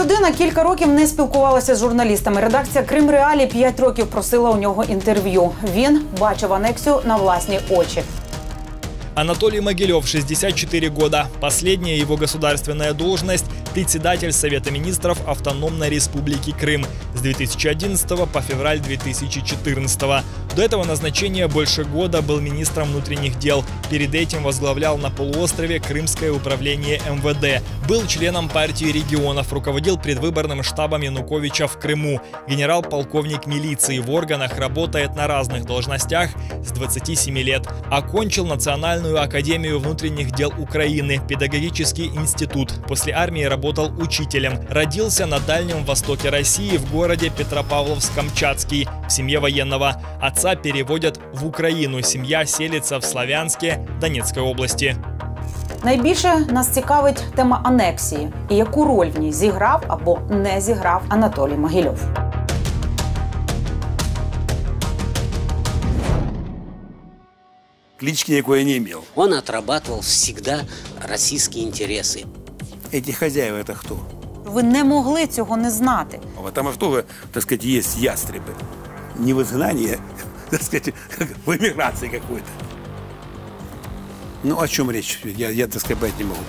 людина кілька років не спілкувалася з журналістами. Редакція Крим Реалі п'ять років просила у нього інтерв'ю. Він бачив анексію на власні очі. Анатолий Могилев, 64 года. Последняя его государственная должность – председатель Совета министров Автономной Республики Крым с 2011 по февраль 2014. До этого назначения больше года был министром внутренних дел. Перед этим возглавлял на полуострове Крымское управление МВД. Был членом партии регионов, руководил предвыборным штабом Януковича в Крыму. Генерал-полковник милиции в органах работает на разных должностях с 27 лет. Окончил Национальную академию внутренних дел Украины, педагогический институт. После армии работал учителем. Родился на Дальнем Востоке России в городе Петропавловск-Камчатский в семье военного. Отца переводят в Украину. Семья селится в Славянске Донецкой области. Найбільше нас цікавить тема анексії і яку роль в ній зіграв або не зіграв Анатолій Могильов. Клички никакой я не имел. Он отрабатывал всегда российские интересы. Эти хозяева это кто? Ви не могли цього не знати. А Потому что, так сказать, есть ястребы. Не в изгнании, так сказать, как в эмиграции какой-то. Ну, о чем речь? Я, я так сказать, понять не могу.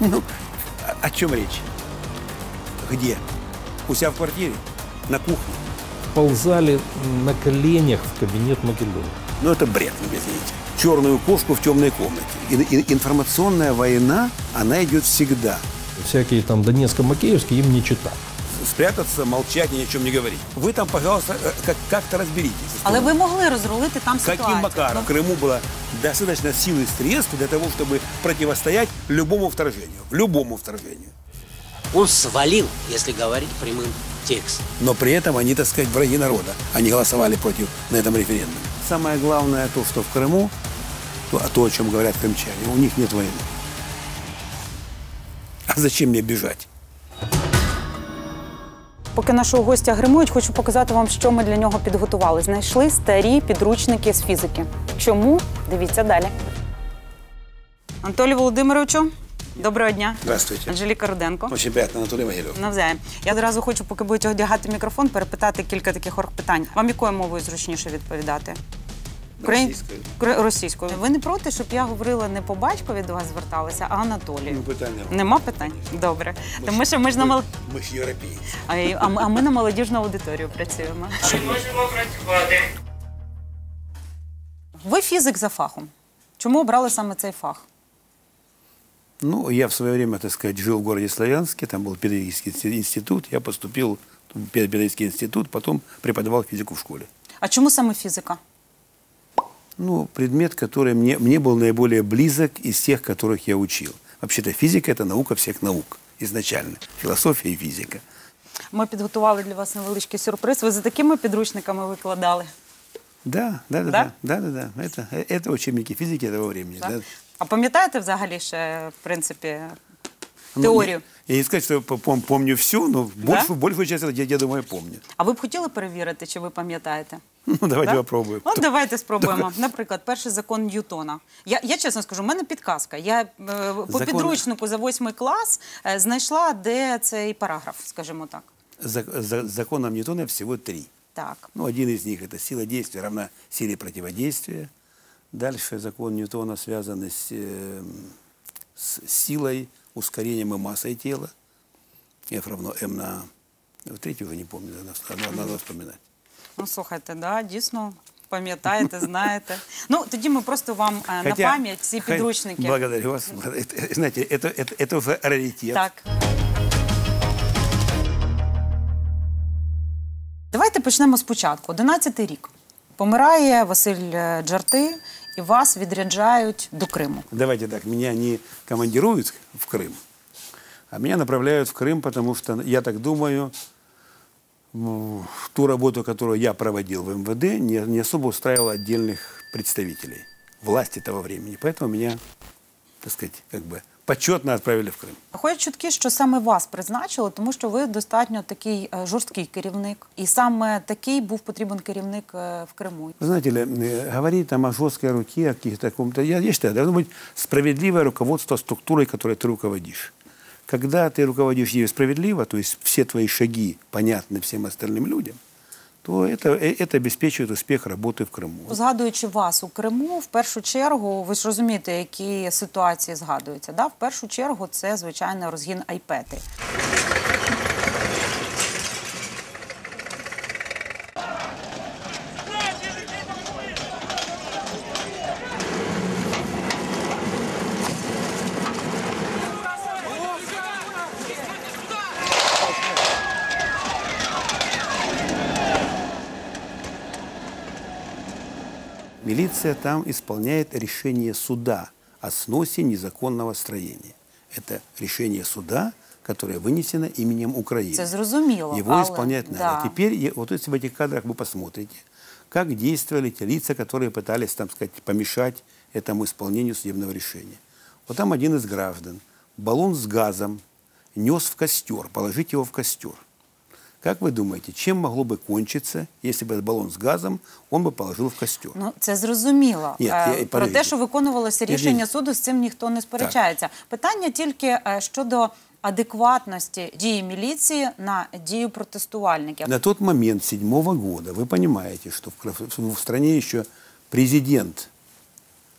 Ну, о, о чем речь? Где? У себя в квартире? На кухне? ползали на коленях в кабинет Могилева. Ну, это бред, вы извините. Черную кошку в темной комнате. И- и- информационная война, она идет всегда. Всякие там Донецко-Макеевские им не читать. Спрятаться, молчать и ни о чем не говорить. Вы там, пожалуйста, э, как- как-то разберитесь. Але ви могли розрулити там ситуацію. Каким макаром? В Крыму было достаточно сил и средств для того, чтобы противостоять любому вторжению. Любому вторжению. Он свалил, если говорить прямым текстом. Но при этом они, так сказать, враги народа. Они голосовали против на этом референдуме. Самое главное то, что в Крыму, то, а то, о чем говорят крымчане, у них нет войны. А зачем мне бежать? Поки нашого гостя гримують, хочу показати вам, що ми для нього підготували. Знайшли старі підручники з фізики. Чому? Дивіться далі. Анатолію Володимировичу, доброго дня. Здравствуйте. Анжеліка Руденко. Очень приятно, Анатолий Могилев. Навзаєм. Я одразу хочу, поки будете одягати мікрофон, перепитати кілька таких оргпитань. Вам якою мовою зручніше відповідати? Україн- Російською. Кр- Російською. Ви не проти, щоб я говорила не по батькові до вас зверталася, а Анатолію? Ну, питань нема. Нема питань? Добре. Тому що ми ж на мол... Мы ж европейцы. а, й- а ми- а ми на молодіжну аудиторію працюємо. можемо працювати. Ви фізик за фахом. Чому обрали саме цей фах? Ну, я в свое время, так сказать, жил в городе Славянске, там был педагогический инсти- институт, я поступил в педагогический институт, потом преподавал физику в школе. А чому саме фізика? Ну, предмет, который мне, мне был наиболее близок из тех, которых я учил. Вообще-то физика – это наука всех наук изначально. Философия и физика. Ми підготували для вас невеличкий сюрприз. Ви за такими підручниками викладали. Да, да, да, Да? да, да, да, да. Это, это учебники физики того времени. Так? да. А пам'ятаєте взагалі ще, в принципі, Ну, Теорію? Я, я не сказать, что я пом- помню все, но большую, большую часть я, я думаю, помню. А ви б хотіли перевірити, чи ви пам'ятаєте? Ну, давайте Да? попробуем. От давайте спробуємо. Наприклад, перший закон Ньютона. Я, я чесно скажу, в мене підказка. Я е, по Закон- підручнику за восьмий клас е, знайшла, де цей параграф, скажімо так. За, за- законом Ньютона всего три. Так. Ну, один из них – это сила действия равна силе противодействия. Дальше закон Ньютона связан с, э, с силой, ускорением и массой тела. F равно m на... ну, Третий уже не помню, надо, надо, надо вспоминать. Ну, слухайте, да, дійсно. Пам'ятаєте, знаєте. Ну, тоді ми просто вам е, на пам'ять ці хотя- підручники. Благодарю вас. Это, знаете, это, это, это уже раритет. Так. Давайте почнемо спочатку. 11-й рік. Помирає Василь е, Джарти, і вас відряджають до Криму. Давайте так, меня не командируют в Крым, а меня направляют в Крым, потому что, я так думаю, ту работу, которую я проводил в МВД, не, не особо устраивала отдельных представителей власти того времени. Поэтому меня, так сказать, как бы почетно отправили в Крым. Ходять чутки, що саме вас призначили, тому що ви достатньо такий е, жорсткий керівник, і саме такий був потрібен керівник е, в Криму. Вы знаете ли, э, говорить там о жесткой руке, о каких-то таком-то, я, я считаю, должно быть справедливое руководство структурой, которой ты руководишь. Когда ты руководишь ею справедливо, то есть все твои шаги понятны всем остальным людям, то это, э, это обеспечивает успех работы в Крыму. Згадуючи вас у Криму, в першу чергу, ви ж розумієте, які ситуації згадуються. Да? В першу чергу це звичайно розгін Айпети. Милиция там исполняет решение суда о сносе незаконного строения. Это решение суда, которое вынесено именем Украины. Це зрозуміло. Его але, исполнять надо. Да. Теперь, вот если в этих кадрах вы посмотрите, как действовали те лица, которые пытались, там сказать, помешать этому исполнению судебного решения. Вот там один из граждан баллон с газом нес в костер, положить его в костер. Как вы думаете, чем могло бы кончиться, если бы этот баллон с газом он бы положил в костер? Ну, це зрозуміло. Ні, Е, я- Про подождіть. те, що виконувалося Ні, рішення ні. суду, з цим ніхто не сперечається. Питання тільки е, щодо адекватності дії міліції на дію протестувальників. На тот момент, седьмого года, вы понимаете, что в, кра- в стране еще президент,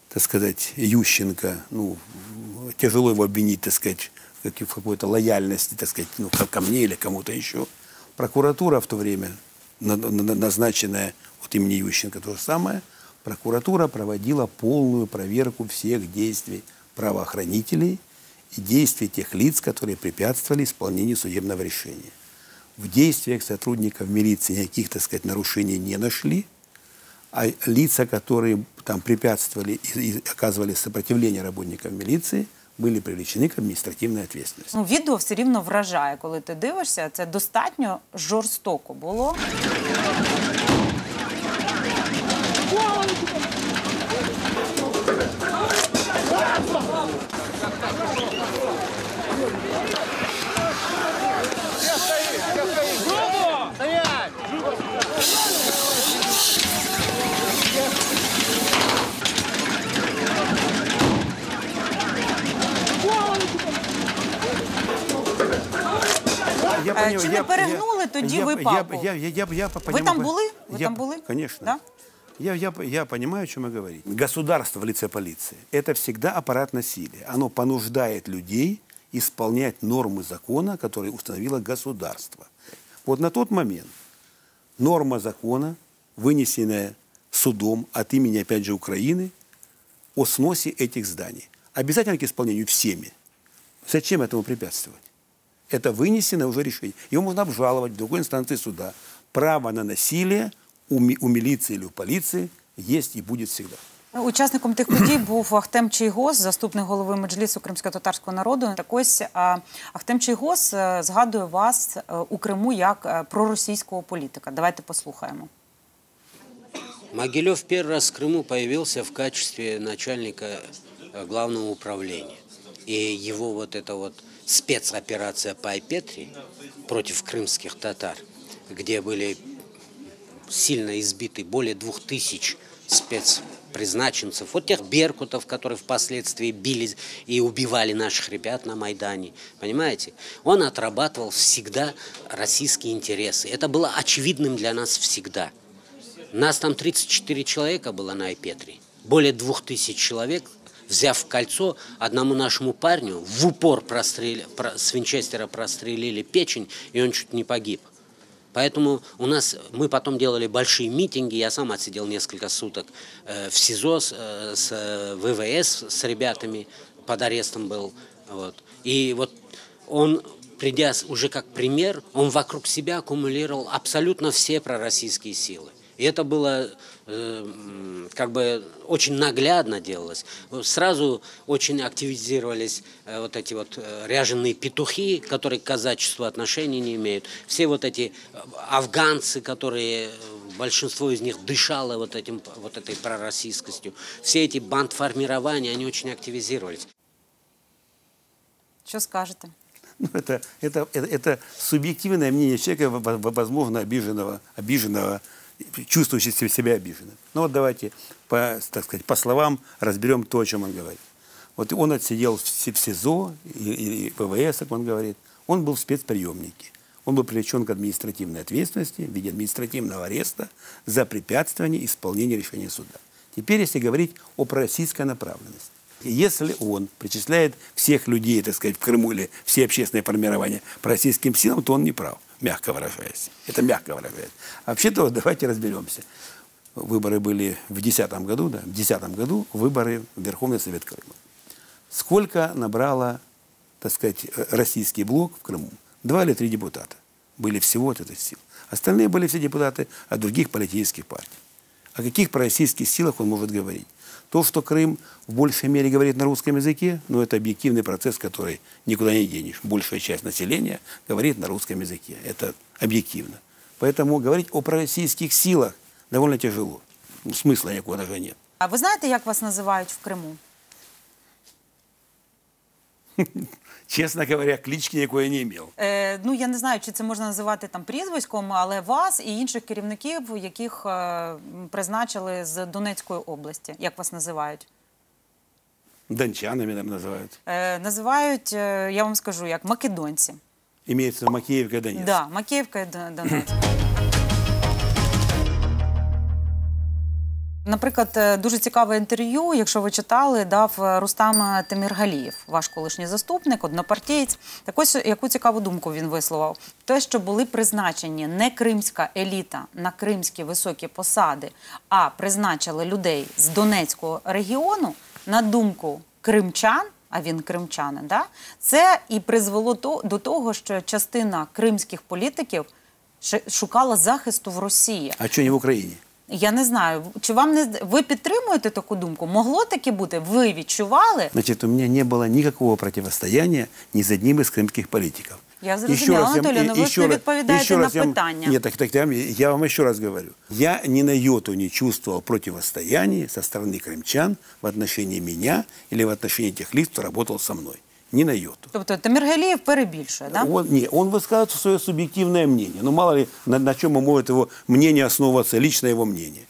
так сказать, Ющенко, ну, тяжело его обвинить, так сказать, в какой- в какой-то лояльности, так сказать, ну, ко- ко мне или кому-то еще. Прокуратура в то время, на- на- на- назначенная от имени Ющенко, то же самое, прокуратура проводила полную проверку всех действий правоохранителей и действий тех лиц, которые препятствовали исполнению судебного решения. В действиях сотрудников милиции никаких, так сказать, нарушений не нашли, а лица, которые там препятствовали и, и оказывали сопротивление работникам милиции, были привлечені к адміністративній відповідальності. Ну, відео все рівно вражає, коли ти дивишся. Це достатньо жорстоко було. Я Е, понял, чи не перегнули тоді я, ви я, папу? я, я, я, я, Ви понимаю- там були? Ви я- там були? Конечно. Да? Я, я, я понимаю, о чем вы говорите. Государство в лице полиции – это всегда аппарат насилия. Оно понуждает людей исполнять нормы закона, которые установило государство. Вот на тот момент норма закона, вынесенная судом от имени, опять же, Украины, о сносе этих зданий. Обязательно к исполнению всеми. Зачем этому препятствовать? Это вынесено уже решение. Его можно обжаловать в другой инстанции суда. Право на насилие у, ми- у милиции или у полиции есть и будет всегда. Учасником тих подій був Ахтем Чийгос, заступник голови меджлісу кримсько-татарського народу. Так ось а, Ахтем Чийгос е, згадує вас е, у Криму як е, проросійського політика. Давайте послухаємо. Могилев первый раз в Крыму появился в качестве начальника э, главного управления. И его вот эта вот спецоперация по Айпетри против крымских татар, где были сильно избиты более двух тысяч спецпризначенцев, вот тех беркутов, которые впоследствии били и убивали наших ребят на Майдане, понимаете? Он отрабатывал всегда российские интересы. Это было очевидным для нас всегда. Нас там 34 человека было на Айпетре. Более двух тысяч человек, взяв кольцо, одному нашему парню в упор прострели, про- с винчестера прострелили печень, и он чуть не погиб. Поэтому у нас мы потом делали большие митинги. Я сам отсидел несколько суток э, в СИЗО с, э, с э, ВВС с ребятами под арестом был. Вот. И вот он, придя уже как пример, он вокруг себя аккумулировал абсолютно все пророссийские силы. И это было как бы очень наглядно делалось. Сразу очень активизировались э, вот эти вот э, ряженые петухи, которые к казачеству отношения не имеют. Все вот эти э, афганцы, которые большинство из них дышало вот, этим, вот этой пророссийскостью. Все эти бандформирования, они очень активизировались. Що скажете? Ну, это, это, это, это субъективное мнение человека, во- во- возможно, обиженного, обиженного, чувствующего себя обиженным. Ну вот давайте, по, так сказать, по словам разберем то, о чем он говорит. Вот он отсидел в Си- в СИЗО и, и ПВС, как он говорит. Он был в спецприемнике. Он был привлечен к административной ответственности в виде административного ареста за препятствование исполнению решения суда. Теперь, если говорить о пророссийской направленности. Если он причисляет всех людей, так сказать, в Крыму или все общественные формирования по российским силам, то он не прав, мягко выражаясь. Это мягко выражаясь. Вообще-то вот давайте разберемся. Выборы были в 2010 году, да, в 2010 году выборы в Верховный Совет Крыма. Сколько набрала, так сказать, э, российский блок в Крыму? Два или три депутата были всего от этой сил. Остальные были все депутаты от других политических партий. О каких пророссийских силах он может говорить? То, что Крым в большей мере говорит на русском языке, ну, это объективный процесс, который никуда не денешь. Большая часть населения говорит на русском языке. Это объективно. Поэтому говорить о пророссийских силах довольно тяжело. Смысла никакого даже нет. А ви знаєте, як вас називають в Криму? Честно говоря, клички никакой я не имел. Е, ну я не знаю, чи це можна називати там прізвиськом, але вас і інших керівників, яких е, призначили з Донецької області, як вас називають? Дончанами нам называют. Е, називають, е, я вам скажу, як македонці. Имеется Макеевка и Донецк. Да, Макіївка і Дон- Донецьк. Наприклад, е, дуже цікаве інтерв'ю, якщо ви читали, дав е, Рустам Теміргалієв, ваш колишній заступник, однопартієць. Так ось яку цікаву думку він висловив. Те, що були призначені не кримська еліта на кримські високі посади, а призначили людей з Донецького регіону, на думку кримчан, а він кримчанин, да? це і призвело до того, що частина кримських політиків шукала захисту в Росії. А что не в Украине? Я не знаю, чи вам не зд- ви підтримуєте таку думку? Могло таке бути? Ви відчували? Значит, у меня не было никакого противостояния ни с одним из крымских политиков. Я зрозуміла, Анатолій, ну ви ж не відповідаєте на я вам- питання. Нет, так, так, я, вам- я вам еще раз говорю. Я ни на йоту не чувствовал противостояния со стороны крымчан в отношении меня или в отношении тех лиц, кто работал со мной. Ни на йоту. Тобто Таміргалієв перебільшує, да? Он, не, он высказывает свое субъективное мнение. Ну, мало ли, на, на чем может его мнение основываться, лично его мнение.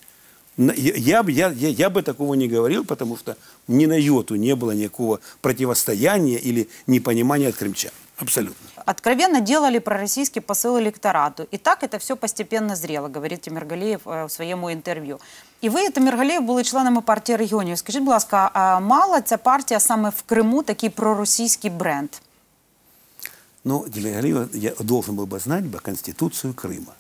На- Я, я, б- я, я, я бы такого не говорил, потому что ни на йоту не было никакого противостояния или непонимания от крымчан. Абсолютно. Откровенно делали пророссийский посыл электорату. И так это все постепенно зрело, говорит Тимиргалієв е, в своєму інтерв'ю. І ви, Тимиргалієв, були членами партії регіонів. Скажіть, будь ласка, а мала ця партія саме в Криму такий проросійський бренд? Но Делегалиев я должен был бы знать бы Конституцию Крыма.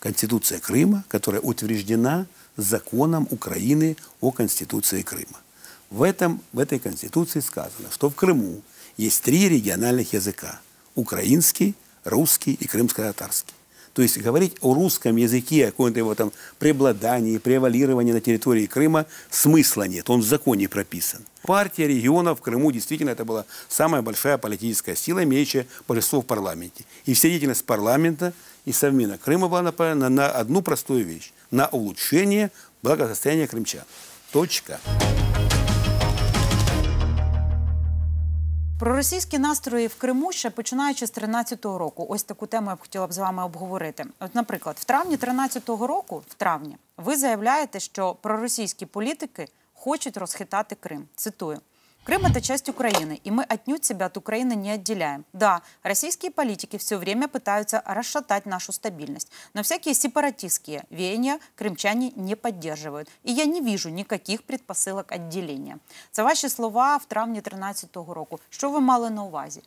Конституция Крыма, которая утверждена законом Украины о Конституции Крыма. В, этом, в этой Конституции сказано, что в Крыму есть три региональных языка. Украинский, русский и крымско-татарский. То есть говорить о русском языке, о каком-то его там преобладании, превалировании на территории Крыма смысла нет, он в законе прописан. Партия регионов в Крыму действительно это была самая большая политическая сила, имеющая большинство в парламенте. И вся деятельность парламента и Совмина Крыма была направлена на одну простую вещь, на улучшение благосостояния крымчан. Точка. Проросійські настрої в Криму ще починаючи з 13-го року. Ось таку тему я б хотіла б з вами обговорити. От, наприклад, в травні 13-го року, в травні, ви заявляєте, що проросійські політики хочуть розхитати Крим. Цитую. Крым – это часть Украины, и мы отнюдь себя от Украины не отделяем. Да, российские политики все время пытаются расшатать нашу стабильность, но всякие сепаратистские веяния крымчане не поддерживают. И я не вижу никаких предпосылок отделения. Це ваші слова в травні 13-го року. Що ви мали на увазі?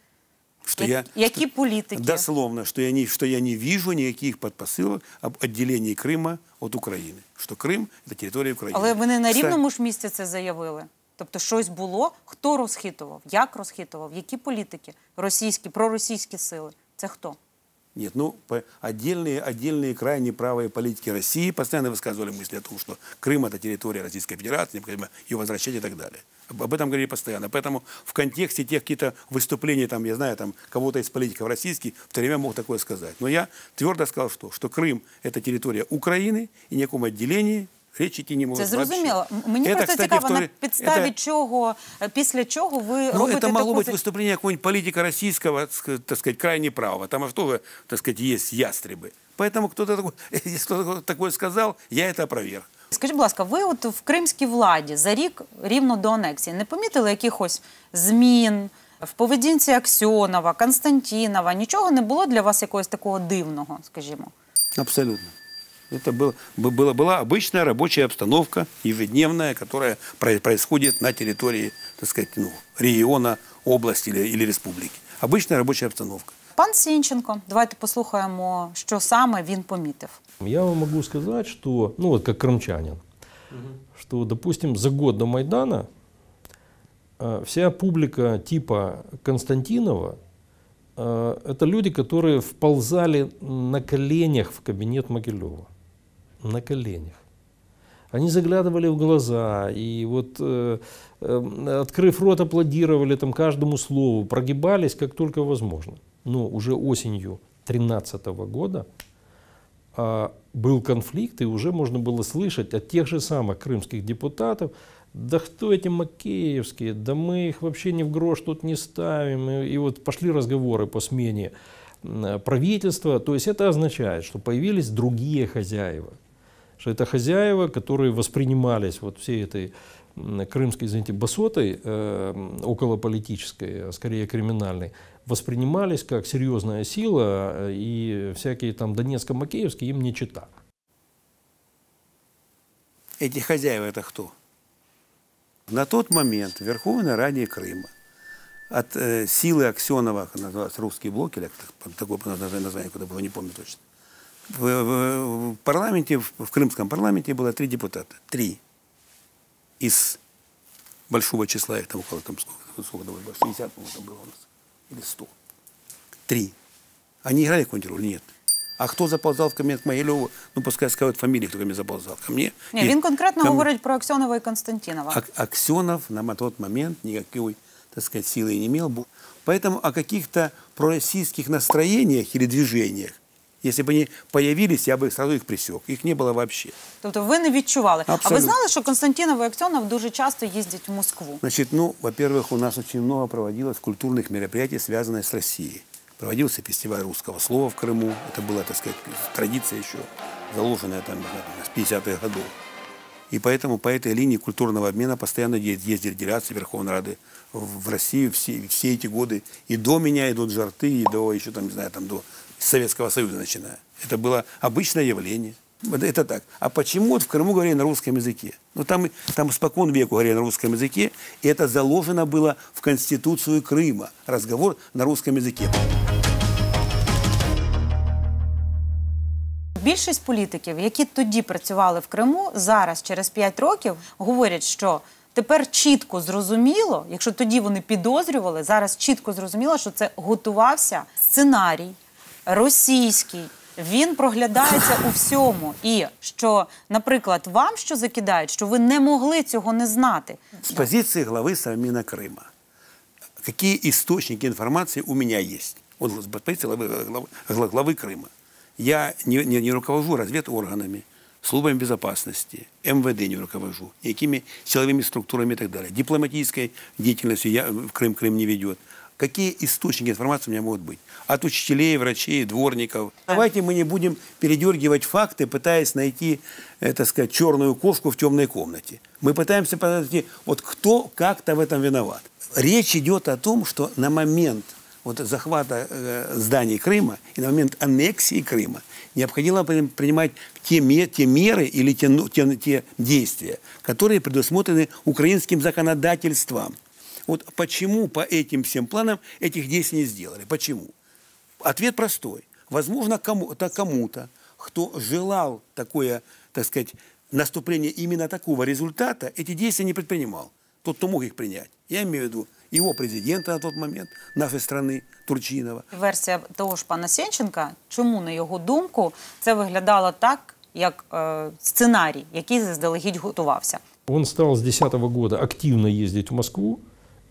Что Я- я, які політики? Дословно, что я, не, что я не вижу никаких предпосылок об отделении Крыма от Украины. Что Крым – это территория Украины. Але ви не на Кстати, рівному ж місці це заявили. Тобто щось було, хто розхитував, як розхитував, які політики, російські, проросійські сили. Це хто? Нет, ну, по- отдельные, отдельные крайне правые политики России постоянно высказывали мысли о том, что Крым – это территория Российской Федерации, необходимо ее возвращать и так далее. Об, об этом говорили постоянно. Поэтому в контексте тех каких-то выступлений, там, я знаю, там, кого-то из политиков российских, в то время мог такое сказать. Но я твердо сказал, что, что Крым – это территория Украины, и ни о каком отделении речь идти не может Це зрозуміло. вообще. М- Мені Это, просто кстати, цікаво, в то- на підставі это- чого, е, після чого ви Ну, робите это могло таку... быть выступление какого-нибудь политика российского, ск- так сказать, крайне правого. Там что, так сказать, есть ястребы. Поэтому кто-то такой, если кто-то такое сказал, я это опроверг. Скажіть, будь ласка, ви от в кримській владі за рік рівно до анексії не помітили якихось змін в поведінці Аксьонова, Константінова? Нічого не було для вас якогось такого дивного, скажімо? Абсолютно. Это был, бы- была, была обычная рабочая обстановка, ежедневная, которая про- происходит на территории, так сказать, ну, региона, области или, или республики. Обычная рабочая обстановка. Пан Сінченко, давайте послухаємо, що саме він помітив. Я вам могу сказать, что, ну вот как крымчанин, что, допустим, за год до Майдана э, вся публика типа Константинова э, это люди, которые вползали на коленях в кабинет Могилева. На коленях. Они заглядывали в глаза и вот, э, э, открыв рот, аплодировали там каждому слову, прогибались как только возможно. Но уже осенью 2013 года а, был конфликт, и уже можно было слышать от тех же самых крымских депутатов, да кто эти макеевские, да мы их вообще ни в грош тут не ставим. И, и вот пошли разговоры по смене правительства. То есть это означает, что появились другие хозяева. Что это хозяева, которые воспринимались вот всей этой крымской, извините, басотой, э, околополитической, а скорее криминальной, воспринимались как серьезная сила, э, и всякие там Донецко-Макеевские им не чита. Эти хозяева это кто? На тот момент в Верховной Раде Крыма от э, силы Аксенова, как назывался русский блок, или как такое название куда было, не помню точно В, в- в парламенте, в, в крымском парламенте было три депутата. Три. Из большого числа, их там около, там сколько, сколько там было, 60, по-моему, там было у нас. Или 100. Три. Они играли какую-нибудь роль? Нет. А кто заползал в кабинет к Могилеву? Ну, пускай скажут фамилии, кто ко мне заползал. Ко мне? Ні, Нет. він конкретно Ко мне. говорить про Аксьонова і Константінова. Ак- Аксенов на тот момент никакой, так сказать, силы не имел. Бу- Поэтому о каких-то пророссийских настроениях или движениях, если бы они появились, я бы сразу их пресек. Их не было вообще. Тобто ви не відчували. А ви Абсолютно. знали, що Константінов і Аксьонов дуже часто їздять в Москву? Значит, ну, во-первых, у нас очень много проводилось культурных мероприятий, связанных с Россией. Проводился фестиваль русского слова в Крыму. Это была, так сказать, традиция еще, заложенная там не знаю, с 50-х годов. И поэтому по этой линии культурного обмена постоянно е- ездили делегации Верховной Рады в в Россию все, все эти годы. И до меня идут жарты, и до еще там, не знаю, там до Советского Союза начиная. Это было обычное явление. Вот Это так. А почему вот в Крыму говорили на русском языке? Ну там, там спокон веку говорили на русском языке, и это заложено было в Конституцию Крыма. Разговор на русском языке. Більшість політиків, які тоді працювали в Криму, зараз, через 5 років, говорять, що тепер чітко зрозуміло, якщо тоді вони підозрювали, зараз чітко зрозуміло, що це готувався сценарій російський. Він проглядається у всьому. І що, наприклад, вам що закидають, що ви не могли цього не знати. С позиции главы Совмина Крыма. Какие источники информации у меня есть? Вот с позиции главы, главы- гла- главы Крыма. Я не, не, не руковожу разведорганами, службами безопасности, МВД не руковожу, никакими силовыми структурами и так далее. Дипломатической деятельностью я, в Крым, Крым не ведет. Какие источники информации у меня могут быть? От учителей, врачей, дворников. Давайте мы не будем передергивать факты, пытаясь найти, э, так сказать, черную кошку в темной комнате. Мы пытаемся понять, вот кто как-то в этом виноват. Речь идет о том, что на момент вот захвата э, зданий Крыма и на момент аннексии Крыма необходимо при- принимать те, те меры или те, ну, те, те действия, которые предусмотрены украинским законодательством. Вот почему по этим всем планам этих действий не сделали? Почему? Ответ простой. Возможно, кому-то, кому-то, кто желал такое, так сказать, наступление именно такого результата, эти действия не предпринимал. Тот, кто мог их принять. Я имею в виду его президента на тот момент, нашей страны, Турчинова. Версія того ж пана Сенченка, чому, на його думку, це виглядало так, як е, сценарій, який заздалегідь готувався. Он стал с 2010 года активно ездить в Москву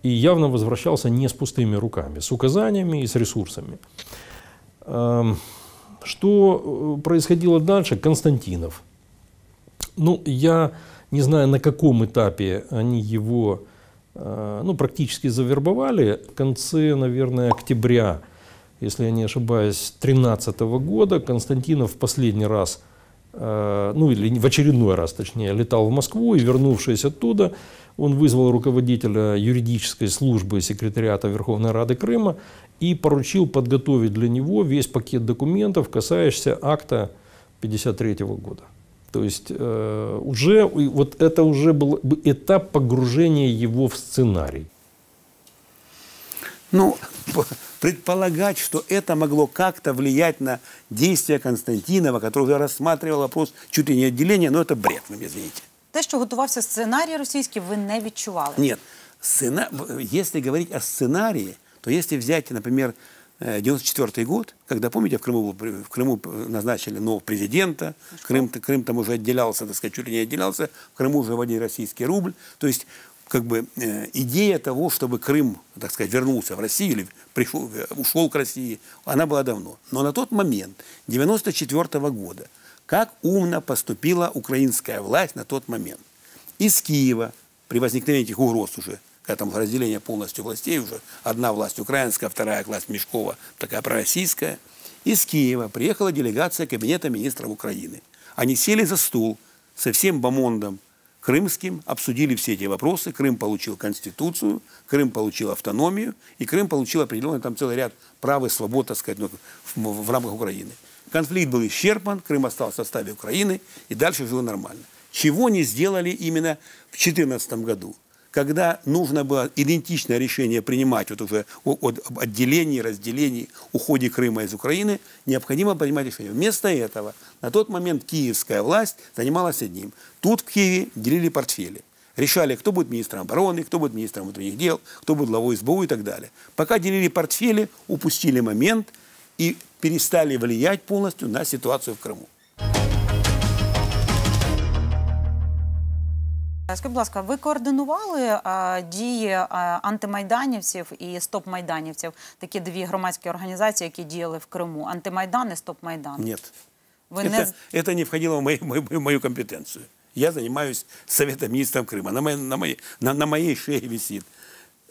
и явно возвращался не с пустыми руками, с указаниями и с ресурсами. Эм, Что э, происходило дальше? Константинов. Ну, я не знаю, на каком этапе они его э, ну, практически завербовали. В конце, наверное, октября, если я не ошибаюсь, 2013 года Константинов в последний раз э, ну или в очередной раз, точнее, летал в Москву и, вернувшись оттуда, он вызвал руководителя юридической службы секретариата Верховной Рады Крыма и поручил подготовить для него весь пакет документов, касающихся акта 1953 года. То есть э, уже вот это уже был этап погружения его в сценарий. Ну, предполагать, что это могло как-то влиять на действия Константинова, который уже рассматривал вопрос чуть ли не отделения, но это бред, вы меня извините Те, що готувався сценарій російський, ви не відчували. Нет, сцена... в- если говорить о сценарии, то если взять, например, э, 94 год, когда, помните, в Крыму, был при- в Крыму э, назначили нового президента, Крым, Крым там уже отделялся, так сказать, чуть ли не отделялся, в Крыму уже вводили российский рубль, то есть как бы э, идея того, чтобы Крым, так сказать, вернулся в Россию или пришел, э, ушел к России, она была давно. Но на тот момент, 94 года, как умно поступила украинская власть на тот момент. Из Киева при возникновении этих угроз уже, когда там разделение полностью властей уже, одна власть украинская, вторая власть Мешкова, такая пророссийская, из Киева приехала делегация Кабинета министров Украины. Они сели за стол со всем бомондом крымским, обсудили все эти вопросы. Крым получил конституцию, Крым получил автономию, и Крым получил определенный там целый ряд прав и свобод, так сказать, ну, в, в рамках Украины. Конфликт был исчерпан, Крым остался в составе Украины, и дальше жило нормально. Чего не сделали именно в 2014 году, когда нужно было идентичное решение принимать вот уже о, о отделении, разделении, уходе Крыма из Украины, необходимо принимать решение. Вместо этого на тот момент киевская власть занималась одним. Тут в Киеве делили портфели. Решали, кто будет министром обороны, кто будет министром внутренних дел, кто будет главой СБУ и так далее. Пока делили портфели, упустили момент и перестали влиять полностью на ситуацию в Крыму. Скажіть, будь ласка, ви координували а, дії а, антимайданівців і стоп-майданівців, такі дві громадські організації, які діяли в Криму? Антимайдан і стоп-майдан. Нет. Ви это, не это не входило в мою, мою, мою компетенцию. Я занимаюсь Советом министров Крыма. На моей, на, моей, на, на моей шее висит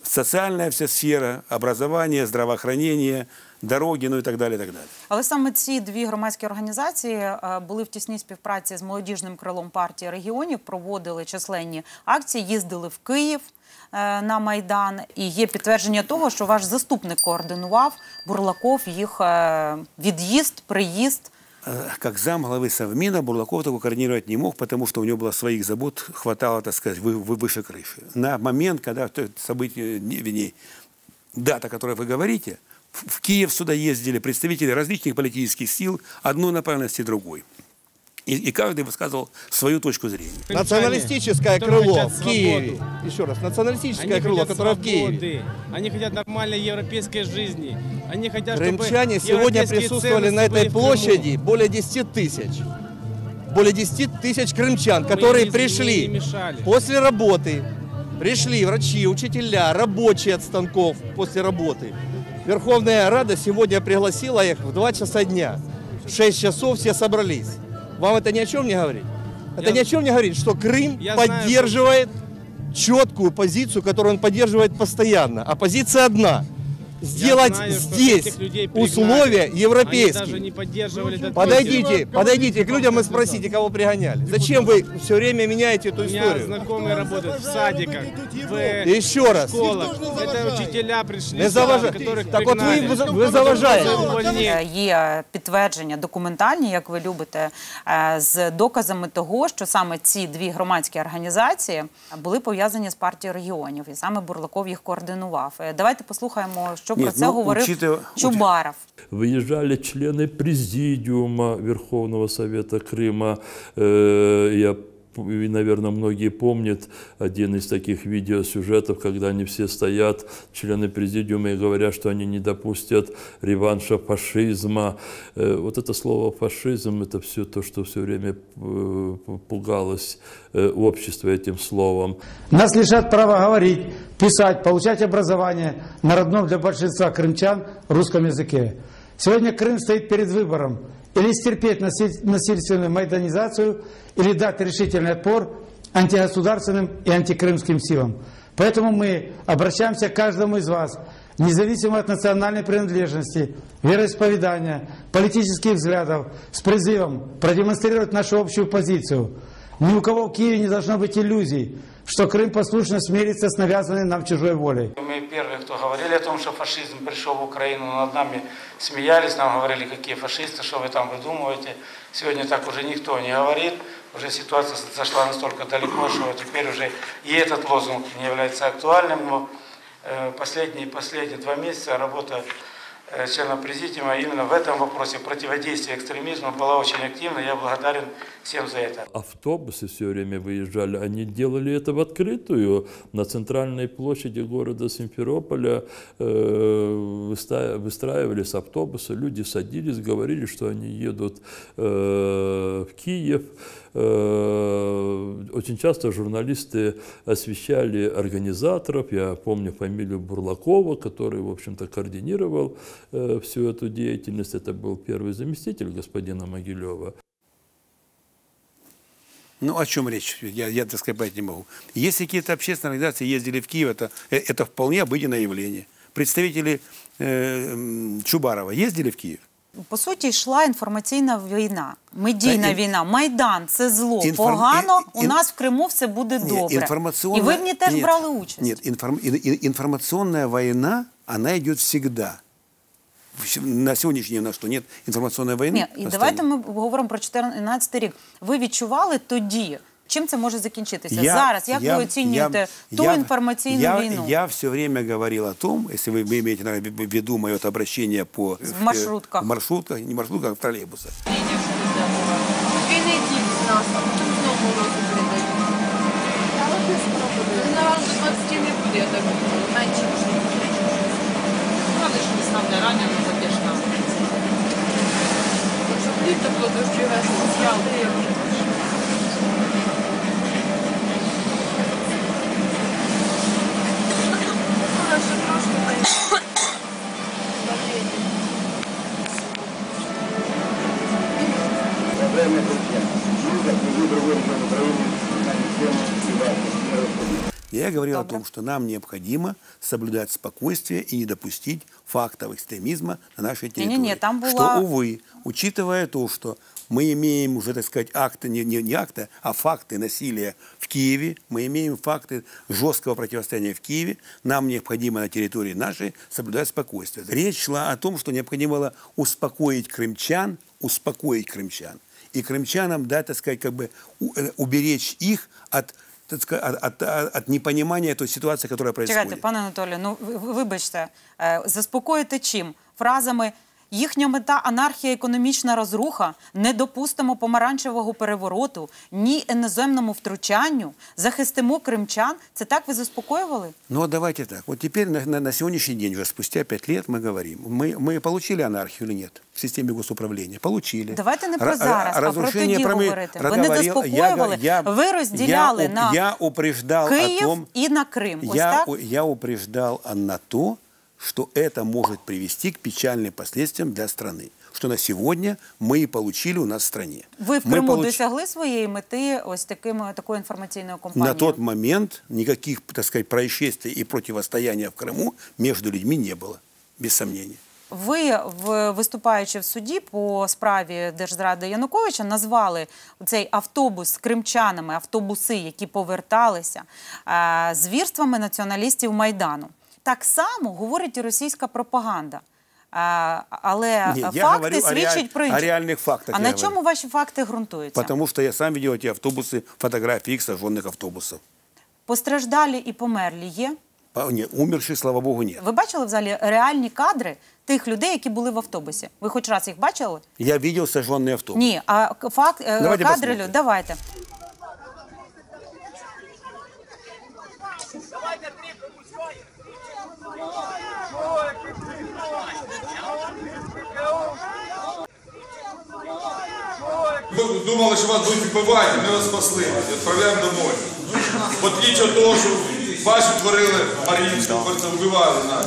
социальная вся сфера, образование, здравоохранение, дороги, ну и так далее, и так далее. Але саме ці дві громадські організації е, були в тісній співпраці з молодіжним крилом партії регіонів, проводили численні акції, їздили в Київ е, на майдан. І є підтвердження того, що ваш заступник координував Бурлаков їх е, від'їзд, приїзд. Э, Как зам главы Совмина Бурлаков такого координировать не мог, потому что у него было своих забот, хватало, так сказать, вы, вы- выше крыши. На момент, когда то есть событие, не- вернее, дата, о которой вы говорите, в Киев сюда ездили представители различных политических сил, одной направленности другой. И, и каждый высказывал свою точку зрения. Националистическое которые крыло в Киеве. Еще раз, националистическое Они крыло, которое в Киеве. они хотят нормальной европейской жизни. Они хотят, Крымчане чтобы сегодня присутствовали на этой площади более 10 тысяч. Более 10 тысяч крымчан, которые пришли после работы. Пришли врачи, учителя, рабочие от станков после работы. Верховная Рада сегодня пригласила их в 2 часа дня. В 6 часов все собрались. Вам это ни о чем не говорит? Это Я- ни о чем не говорит, что Крым Я знаю, поддерживает четкую позицию, которую он поддерживает постоянно. А позиция одна. Сделать знаю, что здесь этих людей пригнали. условия Они даже европейские. не поддерживали этот Подойдите, подойдите к людям и спросите, кого пригоняли. Зачем вы все время меняете эту У меня историю? знакомые работают в садиках, в Еще раз. школах. Это учителя пришли, Не заважа- которых Так вот вы, пригнали. вы заважаете. За увольнение. Е, Є підтвердження документальні, як ви любите, е, з доказами того, що саме ці дві громадські організації були пов'язані з партією регіонів, і саме Бурлаков їх координував. Е, Давайте послухаємо, що про Ні, це ну, говорив учитывая- Чубаров. Выезжали члены президиума Верховного Совета Крыма. Я, и, наверное, многие помнят один из таких видеосюжетов, когда они все стоят, члены президиума, и говорят, что они не допустят реванша фашизма. Э, Вот это слово фашизм, это все то, что все время э, пугалось э, общество этим словом. Нас лишат права говорить, писать, получать образование на родном для большинства крымчан русском языке. Сегодня Крым стоит перед выбором. Или стерпеть насиль- насильственную майданизацию, или дать решительный отпор антигосударственным и антикрымским силам. Поэтому мы обращаемся к каждому из вас. независимо от национальной принадлежности, вероисповедания, политических взглядов, с призывом продемонстрировать нашу общую позицию. Ни у кого в Киеве не должно быть иллюзий, что Крым послушно смирится с навязанной нам чужой волей. Мы первые, кто говорили о том, что фашизм пришел в Украину, над нами смеялись, нам говорили, какие фашисты, что вы там выдумываете. Сегодня так уже никто не говорит, уже ситуация зашла настолько далеко, что теперь уже и этот лозунг не является актуальным, но э, последние, последние два месяца работа э, члена президиума именно в этом вопросе противодействия экстремизму была очень активна. Я благодарен всем за это. Автобусы все время выезжали, они делали это в открытую. На центральной площади города Симферополя э, выстраивались автобусы, люди садились, говорили, что они едут э, в Киев. Э, Очень часто журналисты освещали организаторов. Я помню фамилию Бурлакова, который, в общем-то, координировал э, всю эту деятельность. Это был первый заместитель господина Могилева. Ну, о чем речь? Я, я так сказать, не могу. Если какие-то общественные организации ездили в Киев, это, э, это вполне обыденное явление. Представители э, Чубарова ездили в Киев? По суті, йшла інформаційна війна, медійна Та війна. Майдан це зло. Інформ- Погано, ін- у нас в Криму все буде Нет, добре. информационная- І ви в ній теж нет, брали участь. Нет, информ- ин- ин- информационная война, она идет всегда. На у нас что, нет информационной войны? Ні, і давайте ми говоримо про 14 рік. Ви відчували тоді, чим це може закінчитися? Я- Зараз, як я- ви оцінюєте я- ту я- інформаційну я, війну? Я все время говорил о том, если вы, вы имеете наверное, в виду мое вот обращение по... В маршрутках. В маршрутках, не маршрутках, а в троллейбусах. Дві неділі з нас, а потім весело, з'яли, я говорил о том, что нам необходимо соблюдать спокойствие и не допустить фактов экстремизма на нашей территории. Не-не-не, там была- Что, увы, учитывая то, что мы имеем уже, так сказать, акты, не, не, не акты, а факты насилия в Киеве, мы имеем факты жесткого противостояния в Киеве, нам необходимо на территории нашей соблюдать спокойствие. Речь шла о том, что необходимо было успокоить крымчан, успокоить крымчан. И крымчанам дать, так сказать, как бы э, уберечь их от, от, от- от- непонимания той ситуации, которая происходит. Чекайте, пане Анатолію, ну ви- ви- вибачте, е, заспокоїте чим? Фразами їхня мета анархія, економічна розруха, не допустимо помаранчевого перевороту, ні іноземному втручанню, захистимо кримчан. Це так ви заспокоювали? Ну, вот давайте так. Вот теперь на, на- на сегодняшний день, уже спустя пять лет, мы говорим, мы, мы получили анархию или нет в системе госуправления? Получили. Давайте не про Ра- зараз, а про разрушение тоді проме- говорити. Ви не Проговорил- заспокоювали, я- ви розділяли я, уп- на я упреждал Київ о том, і на Крим. Ось я, так? у- я упреждал а, на то, что это может привести к печальным последствиям для страны. Что на сегодня мы и получили у нас в стране. Ви в Мы Криму получ- досягли своєї мети ось такими такою інформаційною кампанією? На тот момент никаких, так сказать, происшествий и противостояния в Крыму между людьми не было, без сомнения. Ви, в- виступаючи в суді по справі держзради Януковича, назвали цей автобус з кримчанами, автобуси, які поверталися е, звірствами націоналістів Майдану. Так само говорить і російська пропаганда. Е, Але Ні, я факти говорю о свідчать реаль- про інше. о реальних фактах А я на говорю. чому ваші факти ґрунтуються? Потому что я сам видел эти автобусы, фотографии их сожженных автобусов. Постраждалі і померлі є. А, Нет, умерших, слава богу, нет. Ви бачили взагалі реальні кадри тих людей, які були в автобусі? Ви хоч раз їх бачили? Я видел сожженные автобусы. Ні, а к- факт е, Давайте кадри посмотрим. лю- давайте. Ви думали, що вас будуть вбивати, ми вас спасли і відправляємо домой. В отличие від того, що ваші творили Маріїнську, просто вбивали нас.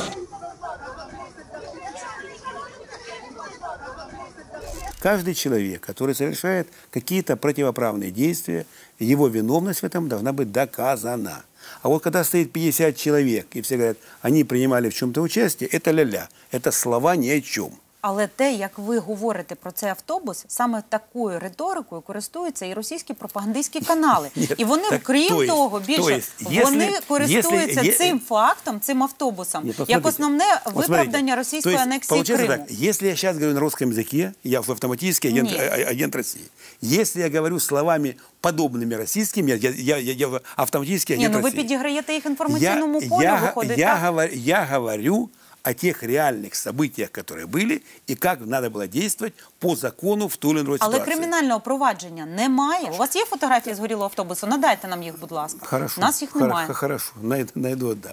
Каждый человек, который совершает какие-то противоправные действия, его виновность в этом должна быть доказана. А вот когда стоит 50 человек, и все говорят, они принимали в чем-то участие, это ля-ля. Это слова ни о чем. Але те, як ви говорите про цей автобус, саме такою риторикою користуються і російські пропагандистські канали. І вони, так, крім то есть- того, то більше есть, вони если- користуються если- цим фактом, цим автобусом, Нет, як основне виправдання російської то есть, анексії Криму. так, если я сейчас говорю на русском языке, я автоматически агент, агент России. Если я говорю словами подобными российскими, я, я, я, я автоматически Ні, агент ну ви підіграєте їх інформаційному полю, виходить я, так. я говорю о тех реальных событиях, которые были, и как надо было действовать по закону в ту или иную Але ситуацию. кримінального провадження немає. У вас є фотографії згорілого автобусу? Надайте нам їх, будь ласка. Хорошо. У нас їх Хоро- немає. Хорошо, найду, найду отдам.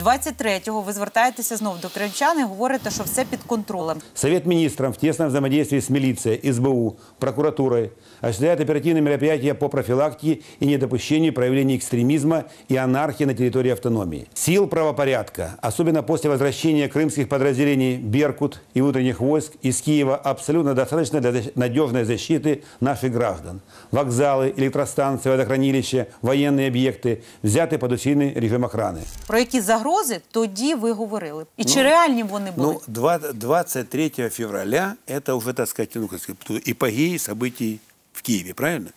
23-го ви звертаєтеся знов до кримчан і говорите, що все під контролем. Совет министров в тесном взаимодействии с милицией, СБУ, прокуратурой осуществляет оперативные мероприятия по профилактике и недопущению проявлений экстремизма и анархии на территории автономии. Сил правопорядка, особенно после возвращения крымских подразделений «Беркут» и внутренних войск из Киева, абсолютно достаточно для защ- надежной защиты наших граждан. Вокзалы, электростанции, водохранилища, военные объекты взяты под усиленный режим охраны. Про які загрози тоді ви говорили? І чи реальні вони були? Ну, два- 23 февраля это уже, так сказать, ну, как сказать, эпогеи событий в Киеве, правильно?